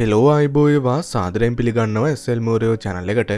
Hello අයිබෝයවා සාදරයෙන් පිළිගන්නව එස්සෙල් මෝරයෝ චැනල්ල එකට.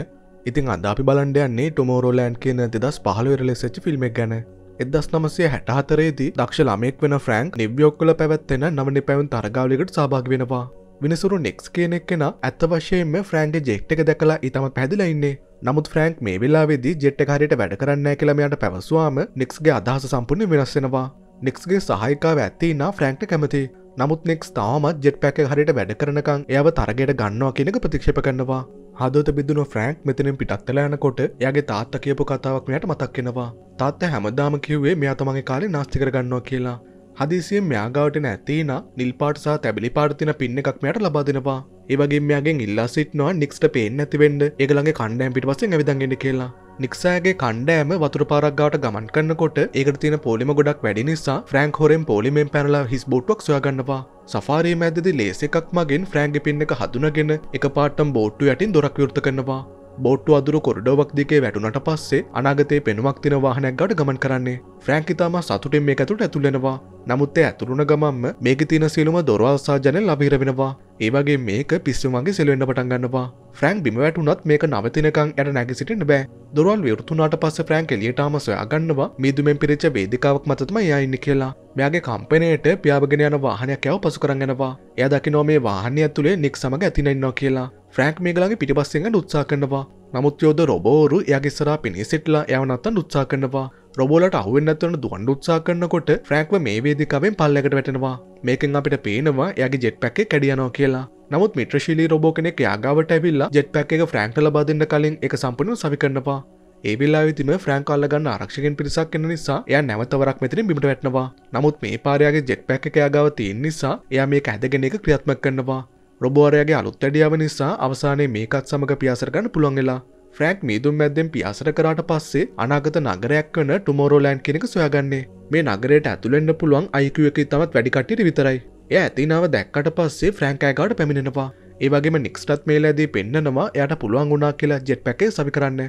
ඉතින් අද අපි බලන්ඩ යන්නේ ටොමෝරෝලෑන්් කියන දෙදස් පහලවෙර ලෙසච්ච ෆිල්ම් එක ගැන. එදස් නමසේ හැටහතරේදී දක්ෂ ළමෙක් වෙන ෆ්‍රෑන්ක් නිව්යෝක්කල පැවැත්වෙන නවනි පැවුන් තරගාවලිකට සභාග වෙනවා. විනිසුරු නෙක්ස් කියනෙක් කෙන ඇත්ත වශයෙන්ම ෆ්‍රෑන්ගේ ජෙක්්ක දැකලා ඉතම පැදිල ඉන්නේ. නමුත් ෆ්‍රෑන්ක් මේ වෙලාවෙදී ජෙට්ට හරිට වැඩ කරන්න කියලමයට පැවස්වාම නික්ස්ගේ අදහස සම්පුර්ණ වෙනස්සෙනවා නික්ස්ගේ සහහිකාව ඇත්තිනා ෆ්‍රෑන්ක්ට කැමති. නමුත් නෙක්ස් තාමත් ජෙට් පැක හරිට වැඩ කරනකං එයාව තරගයට ගන්නවා කෙනෙක ප්‍රතික්ෂප කරනවා. හදත බිදුණු ෆ්‍රෑන්ක් මෙතනින් පිටත්තලයනකොට එයාගේ තාත්ත කියපු කතාවක් මෙයට මතක්කෙනවා තාත්ත හැමදාම කිව්වේ මෙයා තමගේ කාලේ නාස්තිකර ගන්නවා කියලා. හදිසියෙන් මෙයාගාවට නැතින නිල්පාටසා තැබිලි පාර්තින පින්න එකක් මෙයට ලබා දෙනවා. ඒවගේ මෙයාගෙන් ඉල්ලා සිටනවා නික්ට පේෙන් ඇතිවෙන්ඩ ඒගලගේ කණ්ඩෑම් පිට පසෙන් ඇවිදන්ගෙන කියලා. නික්සෑගේ කණ්ඩෑම වතුර පාරක්ගාවට ගමන් කරන්නකොට ඒකට තියෙන පොලිම ගොඩක් වැඩි නිසා ෆ්‍රෑන්ක් හොරෙන් පොලිමෙන් පැනලා හිස් බෝට්ක් සොයාගන්නවා. සෆාරී මැදදි ලේස එකක් මගින් ෆ්‍රෑන්ග පින්න එක හදුනගෙන එක පාටම් බෝට්ටු යටින් දොරක් විෘත කරනවා. බෝට්ටු අදුරු කොරඩෝවක් දිගේ වැටුනට පස්සේ අනාගතේ පෙනුමක් තින වාහනයක් ගට ගමන් කරන්නේ. ෆ්‍රෑන්කිතාම සතුටෙන් මේ ඇතුට ඇතුලෙනවා නමුත් ඇතුරුණ ගමම්ම මේක තින සියලුම දොරවාසා ජන ලබිර වෙනවා. ඒවගේ මේක පිස්සුමගේ සෙලවෙන්න පටන්ගන්නවා ෆ්‍රෑන්ක් බිම වැටුනත් මේක නවතිනකං ඇට නැග සිටින්න බෑ. දොරල් විවෘතුනාට පස්ස ෆ්‍රෑන්ක් එලියටාම සොයාගන්නවා. මීදුමෙන් පිරිච්ච වේදිකාවක් මතම යයින්න කියලා. මෙයාගේ කම්පනයට පියාගෙන යන වාහනයක් ඇව පසු කරගෙනවා එය දකි නොමේ වාහනය ඇතුළේ නික් සමඟ ඇතිනෙන්නවා කියලා. ෆ්‍රෑන්ක් මේගලගේ පිටිපස්සෙන් උත්සා කරනවා. නමුත් යෝද රොබෝරු යගෙස්සරා පිණි සිටලා යවනත්තන් උත්සා කරනවා. රොබෝලට අහුවෙන්න්නත්වන දුවන් උත්සා කරන්නකොට ෆ්‍රෑක්ව මේ වේදිකාවෙන් පල්ලකට වැටෙනවා. මේකෙන් අපිට පේනවා යගේ ජෙට් පැක්කේ කැඩියනෝ කියලා. නමුත් මිත්‍රශීලී රොබෝ කෙනෙක් යාගාවට ඇවිල්ලා ජෙට් පැක් එක ෆ්‍රෑන්ක්ල බදන්න කලින් එක සම්පනු සවි කරනවා. ඒවිල්ලා විතිම ෆ්‍රෑන්ක් අල්ලගන්න ආරක්ෂකෙන් පිරිසක් කෙන නිසා එය නැවතවරක් මෙතිරින් බිමට වැටනවා. නමුත් මේ පාරයාගේ ජෙට් පැක් එක යාගාව තියෙන් නිසා එයා මේ ඇදගෙන එක ක්‍රියාත්මක් කරනවා. රොබෝරයාගේ අලුත් ඇඩියාව නිසා අවසානයේ මේකත් සමඟ පියාසරගන්න පුළොන්ගලා ෆ්‍රෑන්ක් මීදුම් මැද්දෙන් පියාසර කරාට පස්සේ අනාගත නගරයක් වන ටුමෝරෝලෑන්් කෙනෙක සොයාගන්නේ. මේ නගරයට ඇතුළෙන්න්න පුළුවන් අයිකුව එක තමත් වැඩිකටිට විතරයි. එය ඇතිනාව දැක්කට පස්සේ ෆ්‍රෑන්කෑගට පැමිණෙනවා. ඒවගේම නික්ස්ටත් මේල ඇදී පෙන්න්නනවා එයට පුළුවන් ගුණා කියලා ජෙට් පැකේ සවි කරන්න.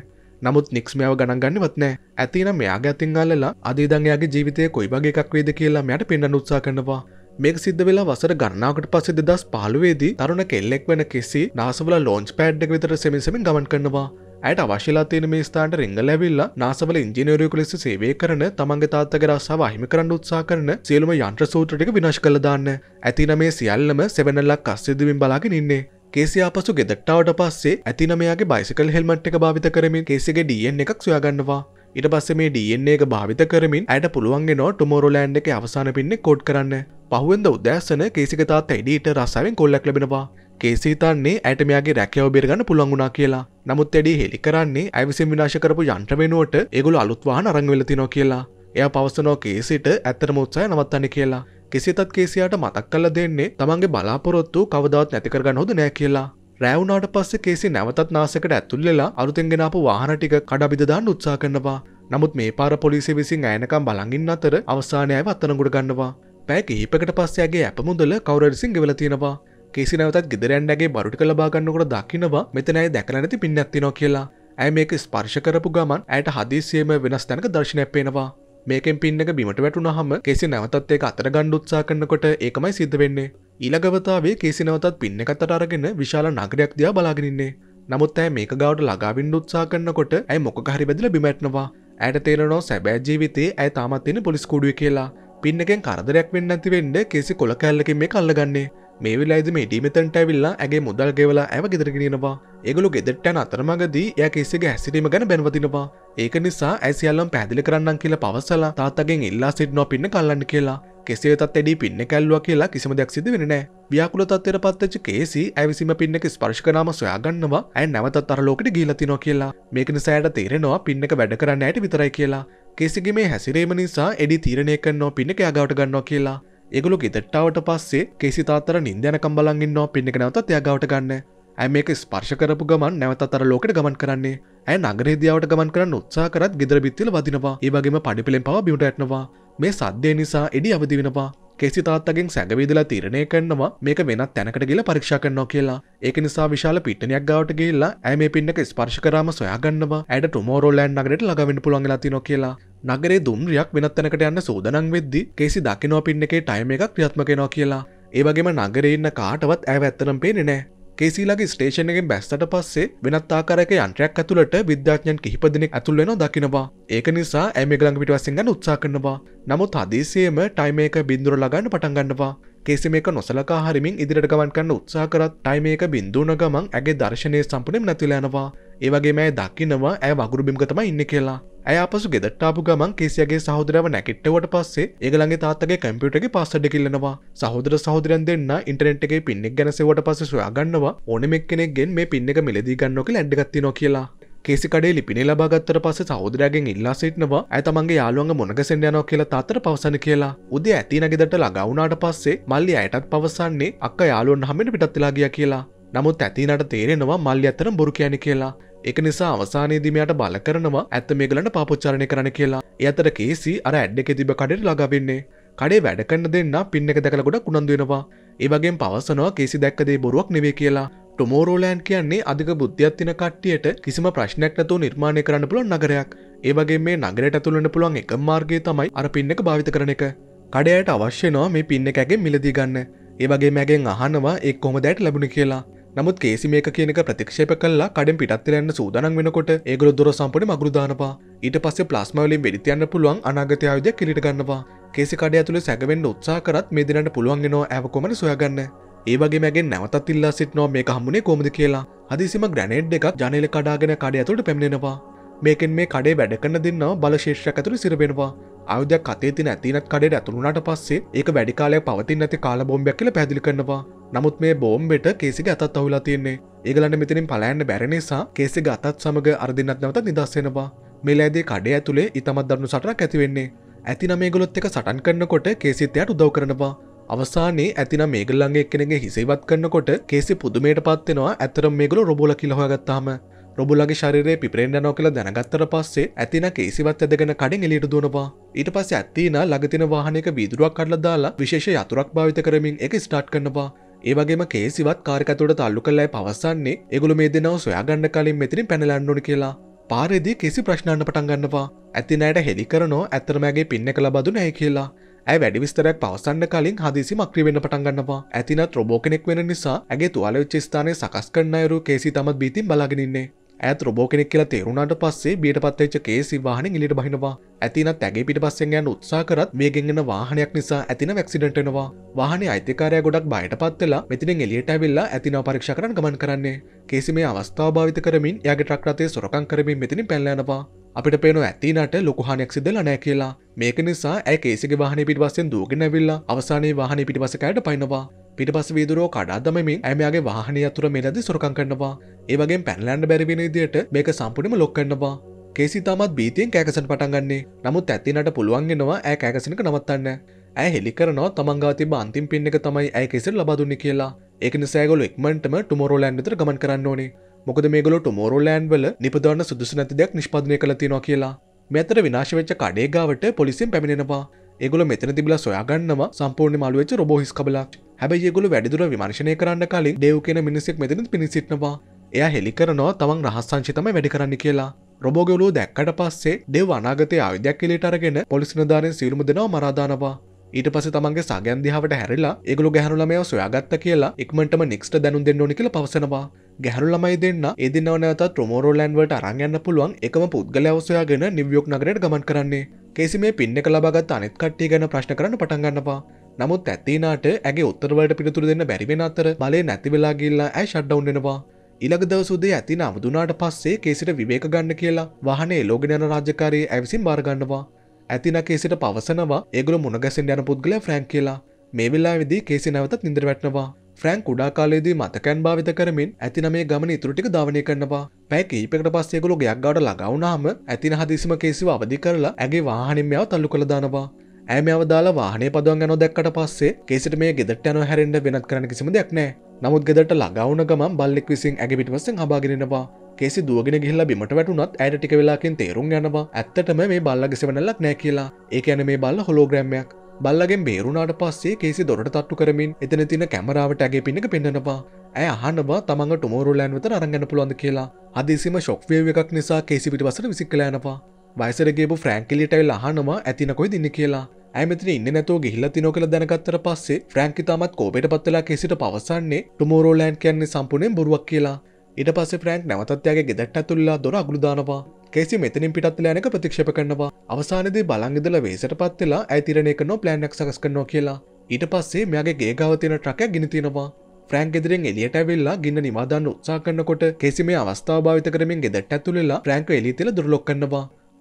නමුත් නික්ස්මයාව ගණන්ගන්නවත් නෑ ඇතින මෙයාගේ ඇතිංගල්ලලා අධීදංයාගේ ජීවිතය කොයි වගේ එකක් වේද කියලා මයට පෙන්න්න උත්සා කරනවා. මේක සිද්ධ වෙලා වසර ගන්නාවට පස්සේ දෙදස් පාලුවේදී තරුණ කෙල්ලෙක් වෙන කෙසි නාසවල ලෝන්ච් පෑඩ්ඩක් විතර සෙමිසමින් ගමන් කරනවා. ඇයට අවශ්‍යලා තියෙන මේ ස්ථාන්ට රිංගල ඇවිල්ලා නාසවල ඉංජිනයරයකු ලෙස සේවය කරන තමන්ගේ තාත්තක රස්සාාව අහිමි කරන්න උත්සා කරන සියලුම යන්ත්‍ර සූත්‍රටික විනාශ කළ දාන්න. ඇතින මේ සියල්ලම සෙවනල්ලක් අස්සෙදවින් බලාගෙන ඉන්නේ. කේසියා පසු ගෙදට්ටාවට පස්සේ ඇතිනමයාගේ බයිසිකල් හෙල්මට් එක භාවිත කරමින් කේසිගේ ඩියෙන් එකක් සොයාගන්නවා. ඉට පස්සේ මේ ඩන්නේ එක භාවිත කරමින් ඇයට පුළුවන්ගේ නෝ ටොමෝරෝලෑන්් එක අවසාන පින්න කෝඩ් කරන්න. පහුවෙන්ද උදෑසන කේසිකතාත් ඇඩීට රස්සාාවෙන් කොල්ලක් ලබෙනවා. කේසිතන්නේ ඇයට මෙයාගේ රැකයව බෙරගන්න පුළන්ගුණා කියලා. නමුත් එඩි හෙළි කරන්නේ ඇවිසිම් විනාශ කරපු යන්ත්‍ර වෙනුවට ඒගොල අලුත්වාහන අරංවෙලතිනෝ කියලා. එය පවසනෝ කේසිට ඇත්තර මුත්සය නවත්තන්න කියලා. කෙසිතත් කේසියාට මතක් කල දෙන්නේ තමන්ගේ බලාපොරොත්තු කවදවත් නැතිකරගන්න හොද නෑ කියලා. රැවුනාට පස්සේ කේසි නැවතත් නාසකට ඇතුල්ලලා අරුතෙන්ගෙනපු වාහන ටික කඩබිදදාන්න උත්සා කරනවා. නමුත් මේ පාර පොලිසි විසින් ඇනකම් බලගින් අතර අවසානයව අත්තනගුඩ ගන්නවා. පැය කිහිපකට පස්සයාගේ ඇප මුදල කවරරිසින් ගෙවල තියෙනවා. කේසි නැවතත් ගෙදරැන්ඩගේ බරුටි කළබාගන්නකොට දකිනවා මෙතනයි දැකල නැති පින් ඇතිනෝ කියලා. ඇය මේක ස්පර්ශ කරපු ගමන් ඇයට හදිසියම වෙනස් තැනක දර්ශනයක් පේනවා. මේකෙන් පින්නක බිමට වැටුන හම කෙසි නැවතත් ඒක අතර ගණ්ඩ උත්සා කරන්නකොට ඒකමයි සිද්ධ වෙන්නේ. ඊළගවතාවේ කේසි නවතත් පින්න එකතට අරගෙන විශාල නගරයක් දයා බලාගෙනන්නේ නමුත් ඇය මේක ගවට ලගාවින් උත්සා කරන්නකොට ඇයි මොක හරි බැදිල බිමැට්නවා. ඇයට තේරනෝ සැබෑ ජීවිතේ ඇය තාමත් තියෙන පොලිස්කුඩුව කියලා. පින්නකෙන් කරදරයක් වෙන්න ඇතිවෙන්න කෙසි කොළ කැල්ලකින් මේ කල්ලගන්නේ මේ වෙලායිද මේ ඩීමතන්ට ඇවිල්ලා ඇගේ මුදල් ගෙවලා ඇව ගෙදරගෙනවා ඒගොලු ගෙදෙට්ටන අතරමගදී ය කෙසිගේ හැසිරීම ගැන බැනවතිනවා ඒක නිසා ඇසිියල්ලම් පැදිලි කරන්න කියලා පවසලා තාත්තගෙන් ඉල්ලා සිටනෝ පින්න කල්ලන්න කියලා. කෙසේ තත් එඩි පින්න කැල්ලුව කියලා කිසිම දෙයක් සිද වෙනෑ ව්‍යාකුල තත්තර පත්තච්ච කේසි ඇවිසිම පින්නක ස්පර්ශකනාම සොයාගන්නවා? ඇ නැවතත් අර ලෝකට ගීලතිනෝ කියලා? මේකන සෑට තේරෙනවා පින්නක වැඩ කරන්න ඇයට විතරයි කියලා. කෙසිගේ මේ හැසිරේම නිසා එඩි තීරණය කන්නෝ පින්නක අගවට ගන්නවා කියලා. ඒගොලු ගෙදට්ටාවට පස්සේ කෙසි තාතර නින්දයනකම් බලන්ගන්නවා පින්නෙක නැවතත් යාගවට ගන්න. ඇ මේක ස්පර්ශ කරපු ගමන් නැවත අතර ලෝකට ගමන් කරන්නේ? ඇය නගරේදියාවට ගමන් කරන්න උත්සා කරත් ගෙදර බිත්තිල වදිනවා. ඒවගේම පඩිපිලෙන් පව බිට ඇත්නවා මේ සද්‍යය නිසා එඩි අවදි වෙනවා. කෙසි තාත්තගෙන් සැඟවිදලා තීරණය කරනවා මේක වෙනත් තැනකට ගිල පරීක්ෂා කරනවා කියලා. ඒක නිසා විශාල පිටනයක් ගවට ගේල්ලා ඇය මේ පින්නක ස්පර්ශ කරාම සොයාගන්නවා? ඇයට ටුමෝරෝලෑන් නගරට ලගවෙන්න පුළන්ගලා තිනො කියලා. නගරේ දුම්රියක් වෙනත් තැනකට යන්න සෝදනං වෙද්දි කෙසි දකිනෝ පින්න එකේ ටයිම එකක් ක්‍රියාත්මකෙනවා කියලා. ඒවගේම නගරඉන්න කාටවත් ඇව ඇත්තනම් පේනෙ නෑ කේසිලාගේ ස්ටේෂනගෙන් බැස්සට පස්සේ වෙනත් ආකාරක යන්ත්‍රයක් ඇතුළට විද්‍යාඥයන් කිහිප දෙනෙක් ඇතුල් වෙන දකිනවා. ඒක නිසා ඇමගලං පිටවස්සෙන් ගන්න උත්සා කරනවා. නමුත් හදිසියම ටයිමේක බින්දුර ලගන්න පටන්ගන්නවා කේසි මේක නොසලකා හරිමින් ඉදිරිට ගමන් කන්න උත්සා කරත් ටයිමේක බින්දුවන ගමන් ඇගේ දර්ශනය සම්පනම් නැතිලයනවා ඒවගේ මෑ දකිනවා ඇය වගුරු බිම්ගතම ඉන්න කියලා. ඇය අපසු ගෙදටාපු ගමන් කේසියගේ සහෝදරව නැකිට්ටවට පස්සේ ඒගලගේ තාත්තගේ කම්පියුටගේ පස්සඩ කිල්ලනවා සහෝදර සහෝදරන් දෙන්න ඉන්ටරෙන්ට්ගේ පින්නෙක් ගැනසවට පස සොයාගන්නවා ඕනෙමෙක් කෙනෙක්ගෙන් මේ පින්න එක මිලදී ගන්නක ලැඩ්ගත්ති නො කියලා. කේසි කඩේ ලිපිනි ලබාගත්තර පස සෞදරයාගෙන් ඉල්ලා සිටනවා. ඇතමගේ යාළුවන්ග මොනගසෙන් යනෝ කියලා තාතර පවසන කියලා. උද ඇතිනගෙදට ලගවුණට පස්සේ මල්ලි අයටත් පවසන්නේ අක්ක යාලුවන් හමට පිටත්තිලා ගිය කියලා. නමුත් ඇතිනට තේරෙනවා මල්ලි අතර බොරු කියන කියලා. එක නිසා අවසානයේදීමයට බල කරනවා ඇත්ත මේගලට පාපොච්චාරණය කරන කියලා. එයතර කේසි අර ඇඩ්ඩ තිබ කඩට ලගවෙන්නේ කඩේ වැඩකන්න දෙන්න පින්න එක දැකල ගොඩ කුණන්දුවෙනවා ඒවගේ පවසනවා කේසි දැක්කදේ බොරුවක් නෙවේ කියලා. ටොමෝරෝලෑන් කියන්නේ අධික බුද්ධියත්තින කට්ටියට කිසිම ප්‍රශ්නයක් නැතුව නිර්මාණය කරන්න පුළුවන් නගරයක්. ඒවගේ මේ නගරට ඇතුළන්න පුළුවන් එක මාර්ගය තමයි අර පින්න එක භාවිත කරන එක. කඩයට අවශ්‍යනවා මේ පින්න එකගේ මිලදී ගන්න. ඒවගේ මැගෙන් අහනවා එක් කොම දැට ලැබුණ කියලා? නමුත් කේසි මේක කියනක ප්‍රතික්ෂේප කල්ලා කඩෙන් පිටත්තිලන්න සූදානන් වෙනකොට ඒගොල දොර සම්පට මගුරුදානවා ඊට පස්සේ ප්ලාස්මවලින් වෙඩිතියන්න පුළුවන් අනාගත ආයුධයක් කිලිට ගන්නවා. කේසි කඩ ඇතුළ සැගවෙන්න උත්සා කරත් මේ දිනට පුළුවන් ගෙනවා ඇවකොමන සොයාගන්න. ඒවගේ මැගෙන් නැවතත් ඉල්ලා සිටනෝ මේ හම්මුණේ කොමද කියලා. හදිසිම ග්‍රනේඩ් එකක් ජනල කඩාගෙන කඩ ඇතුට පැමිණෙනවා. මේකෙන් මේ කඩේ වැඩ කන්න දෙන්න බලශේෂ්‍රයක් ඇතුළ සිරබෙනවා අවුදයක් කතේ තින ඇතිනත් කඩට ඇතුරුණට පස්සේ ඒක වැඩිකාලය පවතින් නැති කාල බොම්බයක් කියල පැදිලි කරනවා. නමුත් මේ බෝම්බෙට කේසික අතත් අවුලා තියන්නේ. ඒගලන්න මෙතිනින් පලෑන්න බැරනිසා කේසි අතත් සමඟ අරදින්නත් නැවත නිදස්සෙනවා මෙලෑදේ කඩේ ඇතුළේ ඉතමත් දරනු සටරක් ඇතිවෙන්නේ ඇතින මේ ගොලොත් එක සටන් කරන්නකොට කේසිතයට උදව් කරනවා. අවසානයේ ඇතින මේගල්ලන්ගේ එක්කෙනගේ හිසේවත් කරන්නකොට කේසි පුදුමයට පත්වෙනවා ඇතරම් මේගල රොබෝල කිලහොගත්තාම රොබුලගේ ශරේ පිපරෙන්ඩ නෝ කියලා දැනගත්තර පස්සේ ඇතින කේසිවත් ඇදගෙන කඩින් එලියට දුවනවා. ඊට පස්සේ ඇත්තින ලගතින වාහනක වීදුරුවක් කඩල දාලා විශේෂ යතුරක් භාවිත කරමින් එක ස්ටාර්ට් කරනවා. ඒවගේම කේසිවත් කාරකතුට තල්ලු කල්ලයි පවසන්නේ එගුළු මේ දෙනව සොයාගන්න කලින් මෙතිරින් පැනලන්නඩු කියලා. පාරෙදී කිසි ප්‍රශ්නන්න පටන් ගන්නවා. ඇතිනයට හෙළි කරනෝ ඇතරමෑගේ පින්න කළ බදු නෑ කියලා. ඇ වැඩි විස්තරයක් පවසන්න කලින් හදිසි මක්‍රී වෙන්න පටන්ගන්නවා ඇතිනත් රොබෝ කෙනෙක් වෙන නිසා ඇගේ තුවාල වෙච්චස්ථානය සකස් කරන්නයරු කේසි තමත් බීතින් බලාගෙනන්නේ ඇත් රොබෝ කෙනෙක් කියලා තේරුණට පස්සේ බියට පත්වෙච්ච කේසි වාහන ඉලිට බහිනවා. ඇතිනත් ඇගේ පිට පස්සෙන් යන උත්සා කරත් මේ ගෙන්ගෙන වාහනයක් නිසා ඇතින වැක්සිඩටනවා වාහන අයිතිකාරය ගොඩක් බයට පත්වෙලා මෙතින එලියට ඇවිල්ලා ඇතින පරීක්ෂ කරන ගමන් කරන්නේ. කේසි මේ අවස්ථාව භාවිත කරමින් යාගේ ට්‍රක්රතය සොරකං කරමින් මෙතිනින් පැල්ලනවා අපිට පේන ඇතිනට ලොකුහනයක් සිදල නෑ කියලා. මේක නිසා ඇ කේසිගේ වාහන පිටිපස්සෙන් දූගෙන ඇවිල්ලා අවසානයේ වාහන පිටිපසකයට පයිනවා පිටිපස වීදුරෝ කඩාදමමින් ඇමයාගේ වාහනය අතුර මෙලද සොරකං කරනවා. ඒවගේ පැන්ලන්ඩ බැරිවෙන දිට මේක සම්පුටම ලොක්කන්නවා කේසි තමත් බීතියෙන් කෑකසන් පටන්ගන්නේ නමුත් ඇතිනට පුළුවන්ගෙනවා ඇ කෑකසනක නවත්තන්න. ඇ හෙලිකරනවා තමන්ගාති බන්තිම් පින්න එක තමයි ඇය කෙසර ලබදුන්න කියලා. ඒක නිසෑගොල එක්මන්ටම ටුමොරෝලෑන්ඩතර ගමන් කරන්න ඕනේ. මොකද මේගොලොට මෝරෝලෑන් වල නිපදවන්න සුදුසු නැති දෙයක් නිෂ්පාදනය කළ තිනවා කියලා. මෙතර විනාශවෙච්ච කඩේගාවට පොලිසිෙන් පැමිණෙනවා. ඒගොල මෙතන තිබිලා සොයාගන්නවා සම්පූර්ණ මළුවච්ච රොබෝහිස් කබලක්. හැබයි ඒගොල වැඩිදුර විමර්ශනය කරන්න කලින් ඩෙව් කියෙන මිනිසෙක් මෙතන පිණිසිටනවා එයා හෙළිකරනවා තමන් රහස්සංචිතම වැඩි කරන්න කියලා. රොබෝගලූ දැක්කට පස්සේ දෙව් අනාගතය ආවිදයක් කෙලට අරගෙන පොලිසිනධාරෙන් සිල්ම දෙනවා මරාදානවා ඊට පස තමන්ගේ සගන්දිහාවට හැරලා ඒගොලු ගැහරුලමය සොයාගත්ත කියලා ඉක්මටම නික්ට දැනුම් දෙන්න ඕනි කියල පවසනවා. ගැහරු ළමයි දෙන්න එදිනව නැවතත් ප්‍රමෝරෝලෑන්වට අරංගන්න පුළුවන් එකම පුද්ගල අවසයාගෙන නිවියෝක් නගරයට ගමන් කරන්නේ. කේසි මේ පින්න කලබගත් අනෙත් කට්ටිය ගැන ප්‍රශ්න කරන්න පටන්ගන්නවා නමුත් ඇතිනාට ඇගේ උත්තරවලට පිළිතුර දෙන්න බැරිවෙන අතර බලය නැතිවෙලා ගිල්ලා ඇ ෂඩ්ඩවන්නනවා ඉළඟ දවසුදේ ඇතින අමුදුනාට පස්සේ කේසිට විවේක ගන්න කියලා වාහනේ ලෝගෙනයන රාජකාරයේ ඇවිසින් බාරගන්නවා ඇතින කේසිට පවසනවා ඒගුල මුණගැසෙන් යන පුද්ගල ෆ්‍රෑන්ක් කියලා. මේ වෙලා විදි කේසි නැවතත් නිදර වැටනවා. ෆ්‍රෑන්ක් කුඩා කාලේදී මතකැන් භාවිත කරමින් ඇතින මේ ගමන ඉතුරටික ධාවනය කරනවා. පැයි කීපකට පස්සෙකුළු ගයක් ගවට ලගවුනාම ඇතින හදිසිම කේසිව අවධි කරලා ඇගේ වාහනින් මෙයාව තල්ලු කළ දානවා. ඇම අවදාලා වාහනේ පදුවන් යන දැක්කට පස්සේ? කේසිට මේ ගෙදට යන හැරෙන්ට වෙනත් කරන කිසිම දෙයක් නෑ නමුත් ගෙදට ලගවුන ගමන් බල්ලෙක් විසින් ඇගේ පිටිවස්සෙන් හබාගෙනනවා කේසි දුවගෙන ගිහිල්ලා බිමට වැටුනත් ඇයට ටික වෙලාකින් තේරුම් යනවා. ඇත්තටම මේ බල්ලගෙ සෙවනල්ලක් නෑ කියලා. ඒ ඇන මේ බල්ල හොලෝග්‍රම්මයක් බල්ලගෙන් බේරුණාට පස්සේ කේසි දොරට තට්ටු කරමින් එතන තින කැමරාවට ඇගේ පින්නක පෙන්න්නනවා ඇය අහනවා තමඟ ටොමෝරුලෑන් වෙත අරගන්න පුළුවන්ද කියලා. අදිසිම ශොක්්වේ එකක් නිසා කේසි පිට වසට විසික් කලෑනවා වයිසරගේපු ෆ්‍රෑන්කිලිටයිල් අහනවා ඇතිනකොයි දින්න කියලා? ඇමතින ඉන්න නැතුව ගිහිල්ල තිනෝ කළ දැනගත්තර පස්සේ ෆ්‍රෑන්කි තමත් කෝපයට පත්වෙලා කෙසිට පවසන්නේ ටුමෝරෝලෑන්් කියන්නේ සම්පුනෙන් බොරුවක් කියලා. ඉට පස්සේ ෆ්‍රෑන්ක් නැවතත්යාගේ ගෙදට ඇතුල්ලා දොර අගුළුදානවා කෙසි මෙතනින් පිටත් යනක ප්‍රතික්ෂප කරනවා. අවසානද බලංගිදල වේසට පත්වෙලා ඇතිරණය කනෝ ප්ලෑන්ක් සකස් කරනවා කියලා. ඊට පස්සේ මෙයාගේ ගේ ගවතින ට්‍රකයක් ගිනිතිනවා ෆ්‍රෑන්ක් ගෙදරෙන් එලියට ඇවිල්ලා ගින්න නිමාදන්න උත්සා කරන්නකොට කෙසි මේ අවස්ථාව භාවිත කරමින් ගෙදට ඇතුළෙලා ෆ්‍රෑන්ක එලිතිල දුරලොක්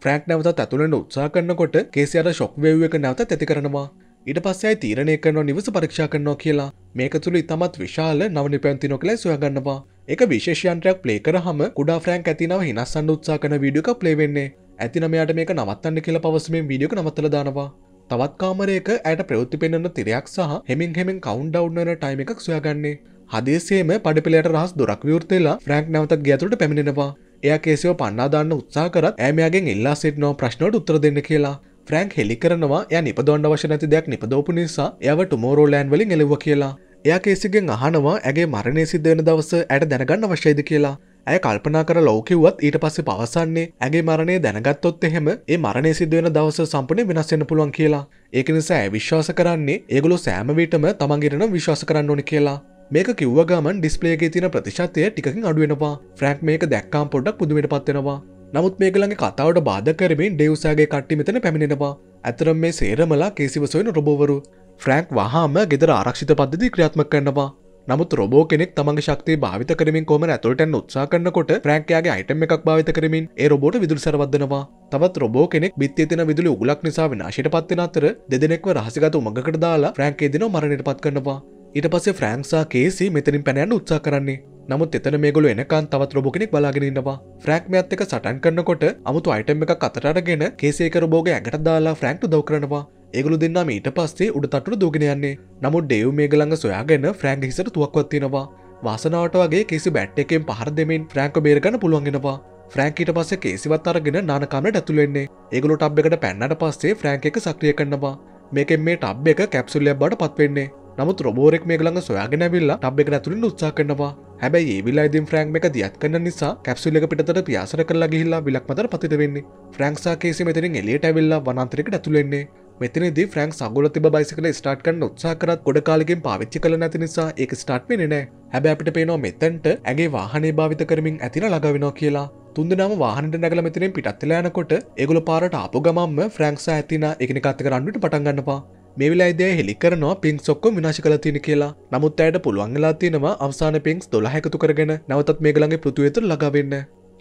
කරනවා ෆ්‍රෑන්ක් නැවත ඇතුළට උත්සා කරන්නකොට කෙසියට ශොක් වේව එක නැවත ඇති කරනවා. ඉට පස්සයි තීරණය කරනවා නිවස පරීක්ෂා කරනවා කියලා? මේක තුළ ඉතමත් විශාල නවනි පැන්තිනො කළ සොයගන්නවා එක විශේෂයන්ත්‍රයක් ප්ලේ කරහම කුඩා ෆ්‍රෑන්ක් ඇතිනව හිනස්සන්න උත්සා කන වීඩියක ප්ලේවෙන්නේ ඇතිනමයට මේක නවත්තන්න කියලා පවසමෙන් වීඩියක නවත්තල දානවා. තවත් කාමරයක ඇයට ප්‍රවෘත්ති පෙන්න්න තිරයක් සහ හෙමින් හෙමින් කවුන්් ඩව්නර ටයිම එකක් සොයාගන්නේ හදේසේම පඩිපිලට රහස් දොරක් විවෘතේලා ෆ්‍රෑන්ක් නැවතත් ගැතුට පැමිණෙනවා. එය කේසිව පන්නාදාන්න උත්සා කරත් ඇමයාගෙන් ඉල්ලා සිටනෝ ප්‍රශ්නෝට උත්තර දෙන්න කියලා. ෆ්‍රෑන්ක් හෙලි කරනවා ය නිපදොන්ඩ වශ නැති දෙයක් නිපදෝපු නිසා එයව ටුමෝරෝලෑන් වලින් එලව කියලා. එයා කේසිගෙන් අහනවා ඇගේ මරණය සිද්ධවෙන දවස ඇයට දැනගන්න වශයද කියලා. ඇය කල්පනා කර ලෝකෙව්වත් ඊට පස්සේ පවසන්නේ ඇගේ මරණය දැනගත්තොත් එහෙම ඒ මරණය සිදුවෙන දවස සම්පනය වෙනස්සෙන්න්න පුළුවන් කියලා. ඒක නිසා ඇ විශ්වාස කරන්නේ ඒගොලු සෑමවිටම තමන්ගෙරන විශ්වාස කරන්න ඕනි කියලා. මේක කිව්වගමන් ඩිස්පලේගේ තින ප්‍රතිශතය ටිකින් අඩුවෙනවා ෆ්‍රෑන්ක් මේක දැක්කාම් පොඩක් පුදුමට පත්වෙනවා නමුත් මේකළගේ කතාවට බාධ කරමින් ඩෙව්සාගේ කට්ටි මෙතන පැමිණෙනවා. ඇතරම් මේ සේරමලා කේසිවසොයන රොබෝවරු. ෆ්‍රෑන්ක් වහාම ගෙදර ආරක්ෂිත පද්ධති ක්‍රියාත්ම කරනවා. නමුත් රොබෝ කෙනෙක් තමගේ ශක්තිය භාවිත කරමින් කොම ඇතුළටන් උත්සා කරන්නකොට ෆ්‍රෑන්කයාගේ අයිටම එකක් භාවිත කරමින් ඒ රොබෝට විදුල් සරවදනවා තවත් රොබෝ කෙනෙක් බිත්තිය තින විදුලි උගලක් නිසා විනාශයට පත්වෙන අතර දෙනෙක්ව රහසිගත උමඟකට දාලා ෆ්‍රෑන්කේ දින මරණයට පත් කරනවා. ඊට පස්සේ ෆ්‍රෑන්ක්සා කේසි මෙතනින් පැනයන්න උත්සා කරන්නේ. නමුත් එතන මේගොලු එනකන් තවත් රොබ කෙනෙක් බලාගෙනන්නවා ෆ්‍රෑක් මෙත් එක සටන් කරන්නකොට අමුතු අයිටම් එක කතරටගෙන කේසේක රබෝග ඇඟට දාලා ෆ්‍රෑන්ක්ට දව කරනවා. ඒගුලු දෙන්න ඊට පස්සේ උඩ තටට දෝගෙන යන්නේ. නමුත් ඩෙව් මේගලඟ සොයාගෙන ෆ්‍රෑන්ක් හිසට තුවක්වත්තිනවා වාසනාවට වගේ කිසි බැට් එකෙන් පහර දෙමින් ෆ්‍රෑන්ක බේරගන්න පුළුවන්ගෙනවා ෆ්‍රෑන්කිට පස්සේ කේසිවත් අරගෙන නානකාමට ඇතුළෙන්නේ ඒගොලු ටබ් එකට පැන්නට පස්සේ ෆ්‍රෑන්ක එක සක්‍රිය කරනවා. මේකෙන් මේ ටබ් එක කැප්සුල්ලයක් බට පත්වෙන්නේ නමුත් රොබෝරෙක් මේ ළඟ සොයාගෙන විල්ලා ටබ් එක ඇතුලින් උත්සා කරනවා. හැබැයි ඒ විලා ඉදින් ෆ්‍රෑන්ක් එක දියත් කරන නිසා කැප්සුල් එක පිටතට පියාසර කරලා ගිහිල්ලා විලක් මතට පතිත වෙන්නේ. ෆ්‍රෑන්ක්සා කේසි මෙතනින් එළියට ඇවිල්ලා වනාන්තරයකට ඇතුළු වෙන්නේ මෙතනදී ෆ්‍රෑන්ක් සගොල තිබ බයිසිකල ස්ටාර්ට් කරන්න උත්සා කරත් ගොඩ කාලෙකින් පාවිච්චි කළ නැති නිසා ඒක ස්ටාර්ට් වෙන්නේ නැහැ. හැබැයි අපිට පේනවා මෙතනට ඇගේ වාහනේ භාවිත කරමින් ඇතින ළඟ වෙනවා කියලා. තුන්දනම වාහනට නැගල මෙතනින් පිටත්වෙලා යනකොට ඒගොල්ලෝ පාරට ආපු ගමන්ම ෆ්‍රෑන්ක්සා ඇතින එකනිකත් එක්ක රන්ඩුවට පටන් ගන්නවා මේ විලායිදය හෙළි කරනවා පින්ක් ඔක්කො විනාශ කළ තියෙන කියලා. නමුත් ඇයට පුළුවන්ගලා තියෙනවා අවසාන පින්ක්ස් දොළහැකතු කරගෙන නවතත් මේගලගේ පෘතුවේතු ලගවෙන්න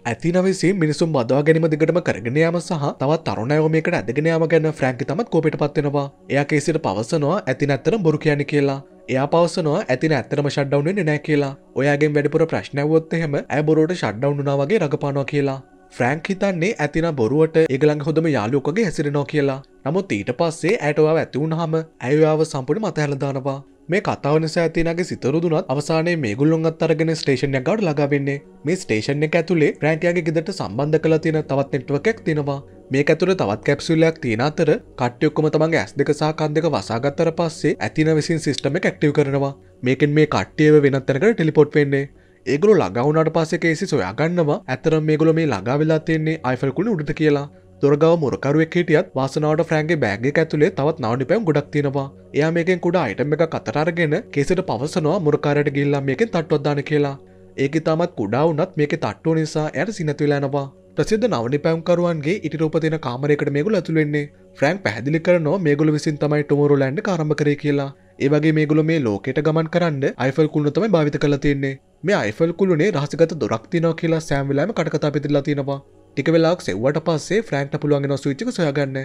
ඇති නවසේ මිනිසුම් බදවා ගැනීම දිගටම කරගෙන යාම සහ තවත් තරුණයෝ මේකට ඇදගෙන යාම ගැන ෆ්‍රෑන්කි තමත් කෝපට පත්වෙනවා එයා කේසිට පවසනවා ඇති නැත්තර බොරු කියන්න කියලා. එයා පවසනවා ඇතින ඇත්තරම ෂඩ්ඩවුන්නේ නෑ කියලා. ඔයාගේ වැඩිපුර ප්‍රශ්නවොත් එහෙම ඇ බොරෝට ෂඩ්ඩවුන්නා වගේ රඟපානවා කියලා. ෆ්‍රෑන්ක් හිතන්නේ ඇතින බොරුවට ඒගලං හොඳම යාලුවකගේ හැසිරෙනෝ කියලා. නමුත් ඊට පස්සේ ඇටවා ඇතිවුණහම ඇයවාව සම්පුට මතහැලදානවා මේ කතාවනස ඇතිනගේ සිතරුදුනත් අවසානයේ මේගුල්ලොන් අත්තරගෙන ස්ටේෂන්ය ගඩ ලගාවෙන්නේ මේ ස්ටේෂන් එක ඇතුළේ ප්‍රෑන්කයාගේ ගෙදට සම්බන්ධ කළ තියෙන තවත් නෙට්වකක් තියෙනවා. මේ ඇතුර තවත් කැප්සුලයක් තියෙන අතර කට්‍යයොක්කොම තමන්ගේ ඇස් දෙක සාකන් දෙක වසාගත්තර පස්සේ ඇතින විසින් සිිස්ටම කක්ටව කරනවා. මේකෙන් මේ කට්ටියව වෙනත්තනකට ටෙලිපොට් වෙන්නේ. ඒගොලු ලගවුනට පස්සේ කේසි සොයාගන්නවා ඇතරම් මේගොල මේ ළඟා වෙලා තියෙන්නේ අයිෆල්කුණ උඩට කියලා. දොරගව මුරකරුවෙක් හිටියත් වාසනාවට ෆ්‍රෑන්ගේ බෑග ඇතුලේ තවත් නවනි පැම් ගොඩක් තියෙනවා. එයා මේකෙන් කුඩ අයිටම එක කතරගෙන කෙසට පවසනවා මුරකාරයට ගිල්ලා මේකෙන් තට්වත්දාන කියලා. ඒක තමත් කුඩා වනත් මේක තට්ටුව නිසා ඇයට සිනතුවෙලානවා ප්‍රසිද්ධ නවනි පැම්කරුවන්ගේ ඉටිරූපතින කාමරයකට මේගුල ඇතුළෙන්නේ ෆ්‍රෑන්ක් පැදිලි කරනවා මේගුල විසින් තමයි ටොමරු ලෑන්ඩ කාරම්භ කරේ කියලා. ඒවගේ මේගුල මේ ලෝකෙට ගමන් කරන්න අයිෆල් කුල්න තමයි භාවිත කළ තියෙන්නේ. මේ අයිෆල් කුළුනේ රහසිගත දොරක් තිනෝ කියලා සෑම්විලාම කටකතා පිතිල්ලා තියෙනවා ටික වෙලාක් සෙව්වට පස්සේ ෆ්‍රෑන්ක්ට පුළුවන්ගෙන සවිච්චක සොයාගන්න.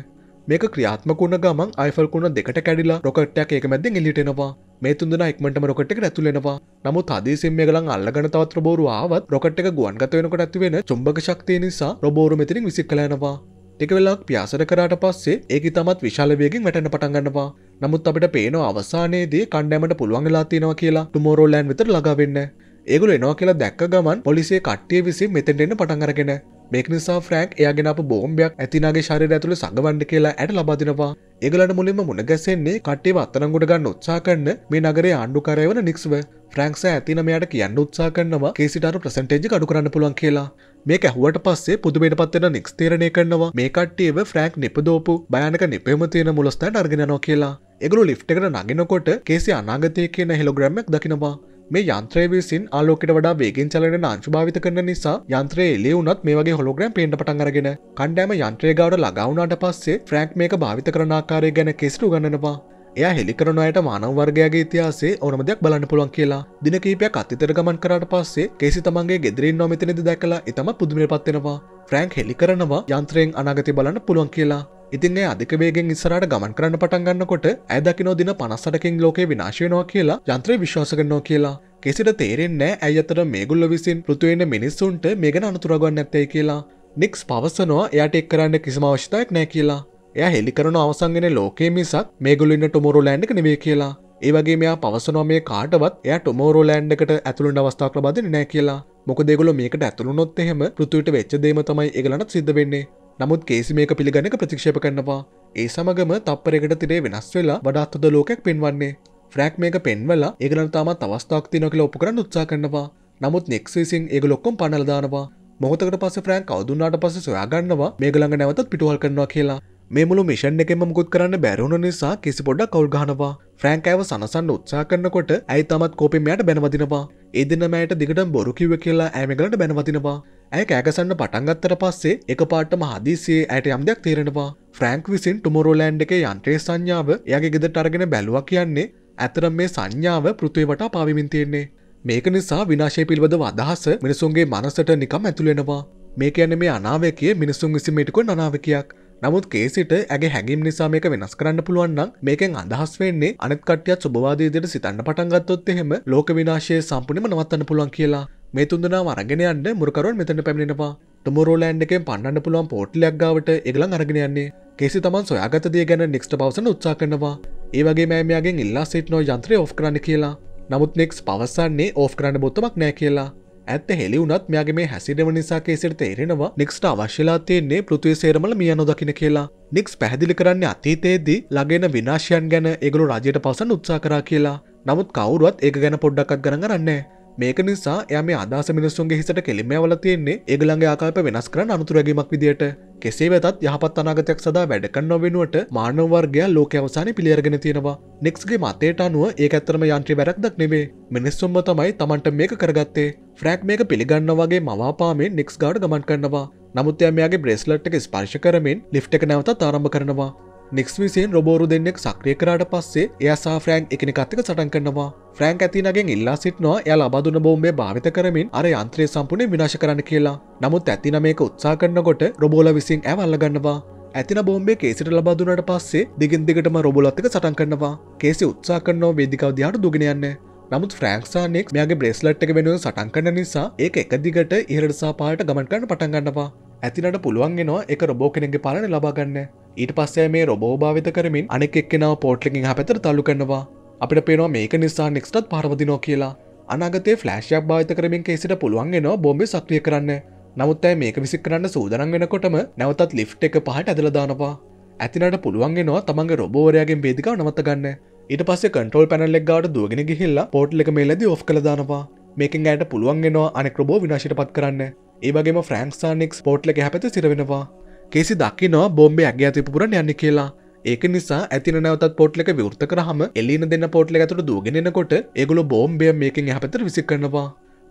මේක ක්‍රියාත්මකුණ ගමන් අයිෆල්කුණ දෙකට කැඩිලා රොකට්ටයක් ඒක මැදින් එලිටෙනවා මේ තුන්දෙන ඉක්මටම රොකට් එක ඇතුලෙනවා නමුත් හදිසියෙන් මේගලන් අල්ලගෙන තවත් රොබෝරු ආවත් රොකට් එක ගුවන්ගත වෙනකොට ඇති වෙන චුම්බක ශක්තිය නිසා රොබෝරු මෙතනින් විසික් කළ යනවා. ටික වෙලාක් ප්‍යාසර කරාට පස්සේ ඒක තමත් විශාල වේගෙන් වැටෙන පටන් ගන්නවා. නමුත් අපිට පේනවා අවසානයේදී කණ්ඩෑමට පුළුවන් වෙලා තියෙනවා කියලා ටුමෝරෝලෑන්ඩ් විතර ළඟා වෙන්න. ඒගුල එනවා කියලා දැක්ක ගමන් පොලිසේ කට්ටිය විසි මෙතෙන්ට එන්න පටන් අරගෙන මේක නිසා ෆ්‍රෑන්ක් එයාගෙන අප බෝම්බයක් ඇතිනගේ ශරය ඇතුළ සඟවන්ඩ කියලා ඇට ලබදිනවා ඒගලට මුලින්ම මුණගැසෙන්නේ කට්ටේ අත්තනගොඩ ගන්න උත්සා කරන්න මේ නගරේ ආණ්ඩු කරයවන නික්ස්ව. ෆ්‍රන්ක්ස ඇතිනමයට කියන්න උත්සා කරනවා කේසිටර ප්‍රසන්ටේජ් අඩු කරන්න පුළුවන් කියලා. මේ ඇහුවට පස්සේ පුදුමට පත්වෙන නික්ස් තේරණය කරනවා. මේ කට්ටියව ෆ්‍රෑන්ක් නිපදෝපු භයනක නිපම තියෙන මුලස්තට අර්ගෙනනවා කියලා. එගලු ලිෆ්ට එකට නගෙනකොට කේසි අනාගතය කියන හෙලොග්‍රම්මක් දකිනවා. මේ යන්ත්‍රය විසින් ආලෝකට වඩා වේගෙන් චලන අංශභාවිත කරන නිසා යන්ත්‍රය එලේ වුනත් මේ වගේ හොලොග්‍රම් පේට පටන් අරගෙන කණ්ඩෑම යන්ත්‍රය ගවට ලගවුණට පස්සේ ෆ්‍රෑන්ක් මේක භාවිත කරන ආකාරය ගැන කෙස්ටු ගන්නනවා එයා හෙළිකරන අයට මානව වර්ගයාගේ ඉතිහාසේ ඕනම දෙයක් බලන්න පුළුවන් කියලා. දින කීපයක් අතිතර ගමන් කරට පස්සේ කේසි තමන්ගේ ගෙදරින් නොමතිනද දැකලා ඉතම පුදුමය පත්වෙනවා ෆ්‍රෑන්ක් හෙළි කරනවා යන්ත්‍රයෙන් අනාගතය බලන්න පුළුවන් කියලා. ඉතින් ඒ අධික වේගෙන් ඉස්සරට ගමන් කරන්න පටන් ගන්නකොට ඇදකිනෝ දින පනස්සටකින් ලෝකේ විනාශයනවා කියලා යන්ත්‍රය විශ්වාස කරනවා කියලා. කෙසිට තේරෙන්නේ ඇයතර මේගුල්ල විසින් පෘතුවෙන මිනිස්සුන්ට මේගෙන අනතුරගන්න ඇත්තයි කියලා. නික්ස් පවසනවා එයට එක් කරන්න කිසිම අවශ්‍යතාවක් නෑ කියලා. එය හෙළි කරන අවසංගෙන ලෝකේ මිසක් මේගුලින්න ටොමෝරෝ ලෑන්ඩක නෙවේ කියලා. ඒවගේ මෙයා පවසනවා මේ කාටවත් එය ටොමෝරෝ ලෑන්ඩකට ඇතුළට අවස්ථාවක් ලබද නෑ කියලා. මොක දෙගුල මේකට ඇතුළුනොත් එහෙම පෘතුවට වෙච්චදේම තමයි එගලනත් සිද්ධ වෙන්නේ. නමුත් කේසි මේක පිළිගන්නක ප්‍රතික්ෂප කරනවා. ඒ සමගම තප්පරෙකට තිරේ වෙනස් වෙලා වඩාත්තුද ලෝකෙක් පෙන්වන්නේ. ෆ්‍රෑක් මේක පෙන්වලා ඒගලන් තාමත් අවස්ථාවක් තිනක ලොප කරන්න උත්සා කරනවා. නමුත් නෙක්සිසින් ඒ ලොක්කොම් පනලදානවා මොහතකට පස ෆ්‍රෑන් කවදුනාට පස සොයාගන්නවා මේගළඟ නැවතත් පිටුවල් කරනවා කියලා. මේ මුළු මිෂන් එකෙම මුකුත් කරන්න බැරුණ නිසා කිසි පොඩ්ඩක් කවුල් ගහනවා. ෆ්‍රෑන්කෑව සනසන්න උත්සා කරන්නකොට ඇයි තමත් කෝපෙමයට බැනවදිනවා ඒදිනමයට දිගට බොරු කිව කියලා ඇමගලට බැනවතිනවා ඇය කෑකසන්න පටන්ගත්තර පස්සේ එක පාටම හදිසියේ ඇයට යම් දෙයක් තේරෙනවා. ෆ්‍රෑන්ක් විසින් ටුමොරෝලෑන්් එක යන්ත්‍රේ සංඥාව එයාගේ ගෙදට අරගෙන බැලුවක් කියන්නේ ඇතරම් මේ සංඥාව පෘතුවේ වටා පාවිමින් තියෙන්නේ. මේක නිසා විනාශය පිල්බඳ අදහස මිනිසුන්ගේ මනසට නිකම් ඇතුළෙනවා මේක යන මේ අනාවකය මිනිසුන් විසිමටිකො අනාවකයක්. නමුත් කේසිට ඇගේ හැගිම් නිසා මේක වෙනස් කරන්න පුළුවන්නම් මේකෙන් අදහස් වෙන්නේ අනත් කට්ටියත් සුභවාදීදයට සිතන්න පටන්ගත්තොත් එහෙම ලෝක විනාශය සම්පුනිම නවත්තන්න පුළුවන් කියලා. මේ තුන්දනා අරගෙන යන්න මුරකරුවන් මෙතන පැමිණෙනවා. ටොමරෝලෑන්් එකෙන් පන්නන්න පුළුවන් පෝට්ලයක් ගාවට එගලන් අරගෙන යන්නේ. කෙසි තමන් සොයාගත දේ ගැන නික්ට පවසන උත්සා කරනවා. ඒවගේ මෑමයාගෙන් ඉල්ලා සිට්නෝ යන්ත්‍රය ඔෆ් කරන්න කියලා. නමුත් නෙක්ස් පවසන්නේ ඕෆ් කරන්න බොත්තමක් නෑ කියලා. ඇත්ත හෙළි වුනත් මෙයාගේ මේ හැසිරව නිසා කේසිට තේරෙනවා නික්ස්ට අවශ්‍යලා තියන්නේ පෘතිය සේරමල මිය නොදකින කියලා. නික්ස් පැහදිලි කරන්න අතීතයේදී ලගෙන විනාශයන් ගැන ඒගලු රජයට පසන් උත්සා කරා කියලා. නමුත් කවරුවත් ඒ ගැන පොඩ්ඩක්ත් ගන කරන්නේ මේක නිසා එය මේ අදස මිනිස්සුන්ගේ හිසට කෙලිමවල තියෙන්නේ. ඒගලන්ගේ ආකල්ප වෙනස් කරන්න අනුතුරැගීමක් විදියට. කෙසේ වෙතත් යහපත් අනාගතයක් සදා වැඩකන්න වෙනුවට මානවර්ගය ලෝක අවසානය පිළියරගෙන තියෙනවා. නෙක්ස්ගේ මතයට අනුව ඒ ඇත්තරම යන්ත්‍රී වැරක්දක් නෙවේ මිනිස්සුම්ම තමයි තමන්ට මේක කරගත්තේ. ෆ්‍රෑක් මේක පිළිගන්න වගේ මවාපාමෙන් නික්ස් ගාඩ ගමන් කරනවා. නමුත් එයාගේ බ්‍රේස්ලට් එක ස්පර්ශ කරමින් ලිෆ්ට එක නැවත ආරම්භ කරනවා. නික්ස් විසින් රොබෝරු දෙන්නෙක් සක්‍රිය කරාට පස්සේ එයසා ෆ්‍රෑන්ක් එකනි කත්තක සටන් කරනවා. ෆ්‍රෑන්ක් ඇතිනගෙන් ඉල්ලා සිටනවා එය ලබදුන බෝම්බේ භාවිත කරමින් අර යන්ත්‍රය සම්පුණේ විනාශ කරන්න කියලා. නමුත් ඇතින මේක උත්සා කරන්නකොට රොබෝල විසින් ඇවල්ලගන්නවා ඇතින බෝම්බේ කේසිට ලබදුනට පස්සේ දිගින් දිගටම රොබොලත්තක සටන් කරනවා. කේසි උත්සා කරනවා වේදිකව දිහට දුගෙන යන්න. නමුත් ෆ්‍රෑන්ක්සානෙක් මෙයාගේ බ්‍රේස්ලට් එක වෙනුව සටන් කරන නිසා ඒ එක දිගට ඉහරසා පාට ගමන් කරන්න පටන්ගන්නවා ඇතිනට පුළුවන්ගෙනවා එක රොබෝ කෙනෙගේ පාලන ලබාගන්න ඊට පස්සේ මේ රොබෝ භාවිත කරමින් අනෙක් එක්කෙනාව පෝට්ලකින් හ පැතර තල්ලු කරනවා. අපිට පේනවා මේක නිසා නෙක්ස්ටත් පරවදිනෝ කියලා. අනාගතේ ෆලෑශ්යක් භාවිත කරමින් කෙසිට පුළුවන්ගෙනවා බොම්බ සක්්‍රිය කරන්න. නමුත් ඇයි මේක විසි කරන්න සූදරන් වෙනකොටම නැවතත් ලිෆ් එක පහට ඇදලදානවා ඇතිනට පුළුවන්ගෙනවා තමන්ගේ රොබෝරයාගෙන් බේදිකාව නවත්ත ගන්න. ඊට පස්සේ කටෝල් පැනල්ලෙක් ගාට දුවගෙන ගිහිල්ලා පෝට්ල එක මේලද ඔෆ් කළදානවා මේකින් ඇයට පුළුවන්ගෙනවා අනෙක් රොබෝ විනාශයට පත් කරන්න. ඒවගේම ෆ්‍රන්ක්ස්ානික්ස් පෝට්ල එක හැපත සිරවෙනවා කෙසි දකිනවා බොම්බේ ඇගේ අතිපුරන් යන්න කියලා. ඒක නිසා ඇතින නැවතත් පෝට්ලක විවෘත කරහම එල්ලින දෙන්න පෝට්ල ඇතුට දූගෙනකොට ඒගුල බෝම්බය මේකින් හැපතර විසි කරනවා.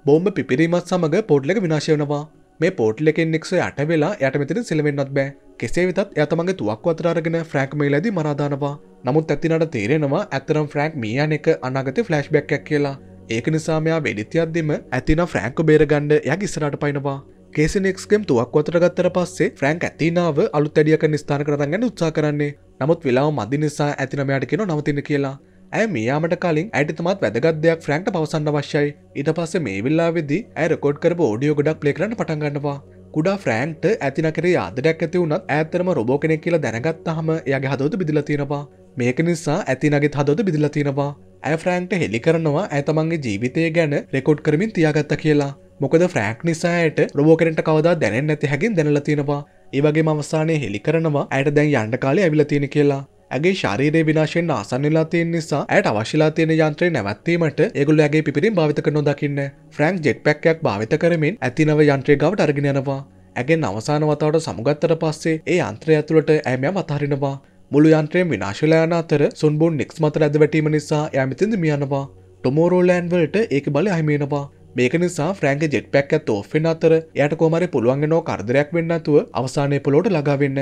බෝම්බ පිරිමත් සමඟ පෝට්ලක විනාශයවනවා මේ පෝට්ලකෙන් නික්ස යට වෙලා යට මෙතන සිලවෙන්නත් බෑ. කෙසේ වෙතත් ඇතමගේ තුවක් අතරගෙන ෆ්‍රෑක් මේ ලැදි මරාදානවා නමුත් ඇතිනට තේරෙනවා ඇතරම් ෆ්‍රෑක් මියන එක අනාගත ෆලස්් බැක්යක් කියලා. ඒක නිසාමයා වෙඩිතියත්දෙම ඇතින ෆ්‍රෑන්ක බේරගණ්ඩ යක් ඉස්සරට පයිනවා කේසිනෙක්ස්ගෙම් තුවක් වතරගත්තර පස්සේ ෆ්‍රෑන්ක් ඇතිනාව අලුත් ඇඩියක නිස්ථාන කරගන්න උත්සා කරන්නේ. නමුත් වෙලාව මදි නිසා ඇතිනමයට කියෙන නවතින්න කියලා. ඇය මේයාමට කලින් ඇයටතුමත් වැදගත් දෙයක් ෆ්‍රෑන්ක්ට පවසන්න අවශ්‍යයි. ඉට පස්සේ මේ විල්ලා වෙදි ඇය රකොඩ් කර ෝඩියෝ ගොඩක් ප්ලේකරන්න පටන්ගන්නවා කුඩා ෆ්‍රෑන්ක්ට ඇතිනකර ආදරයක් ඇති වුනත් ඇතරම රොබෝ කෙනෙක් කියලා දැනගත් හම එයාගේ හදවත බිදිල තියෙනවා. මේක නිසා ඇතිනගේ හදවත බිදිල තියෙනවා ඇ ෆ්‍රෑන්ක්ට හෙළි කරනවා ඇතමන්ගේ ජීවිතය ගැන රෙකෝඩ් කරමින් තියාගත්ත කියලා. මොකද ෆ්‍රෑන්ක් නිසායට රොබෝ කෙනට කවදා දැනෙන් නැති හැකින් දැනල තියෙනවා. ඒවගේ අවස්ථානය හෙළි කරනවා ඇයට දැන් යන්ඩ කාලය ඇවිල තියෙන කියලා. ඇගේ ශරීරය විනාශයෙන් ආසන්නලා තියෙන නිසා ඇයට අවශ්‍යලා තියෙන යන්ත්‍රය නැවත්වීමට ඒගුල ඇගේ පිපිරින් භාවිතක නොදකින්න ෆ්‍රන්ක් ජෙට් පැක්යක් භාවිත කරමින් ඇතිනව යන්ත්‍රය ගවට අරගෙන යනවා. ඇගෙන් අවසාන වතාවට සමුගත්තර පස්සේ ඒ යන්ත්‍රය ඇතුළට ඇමය අතහරිනවා. මුළු යන්ත්‍රයෙන් විනාශලයන අතර සුන්බුන් නික්ස් මත ඇද වැටීම නිසා යමිතින්ද මියනවා. ටොමෝරෝලෑන්වලට ඒක බල අහිමේනවා මේක නිසා ෆ්‍රෑන්ක ජෙට් පැක් ඇත් ඔෆෙන් අතර යට කොමරි පුළුවන්ගෙනෝ කරදරයක් වෙන්නතුව අවසානය පොලෝට ලගාවෙන්න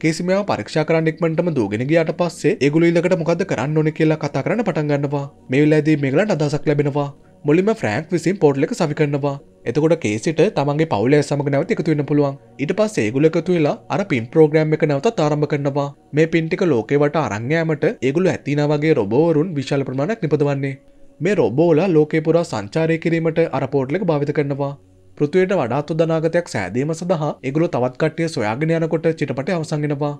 කේසිමයා පරීක්ෂා කරන්න ඉක්මටම දූගෙන ගියාට පස්සේ ඒගුල ඉලකට මොකද කරන්න ඕන කියලා කතා කරන්න පටන් ගන්නවා. මේ වෙලාදී මේගලට අදසක් ලැබෙනවා. මුලින්ම ෆ්‍රෑන්ක් විසින් පෝට්ලක සවි කරනවා. එතකොට කේසිට තමන්ගේ පවුලය සමග නැවත එකතු වෙන්න පුළුවන්. ඊට පස් ඒගුල එකතු වෙලා අර පින් ප්‍රෝග්‍රම් එක නැවත ආරම්භ කරනවා. මේ පින්ටික ලෝකෙවට අරංයෑමට ඒගුල ඇතිනවගේ රොබෝවරුන් විශාල ප්‍රමාණක් නිපදවන්නේ. මේ රොබෝලා ලෝකේ පුරා සංචාරය කිරීමට අර පෝට්ලක භාවිත කරනවා. පෘතිවයට වඩාත් උදනාගතයක් සෑදීම සඳහා ඒගුලු තවත් කට්ටිය සොයාගෙන යනකොට චිටපට අවසංගෙනවා